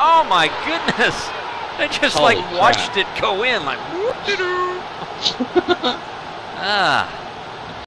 Oh my goodness! I just Holy like crap. watched it go in like. ah.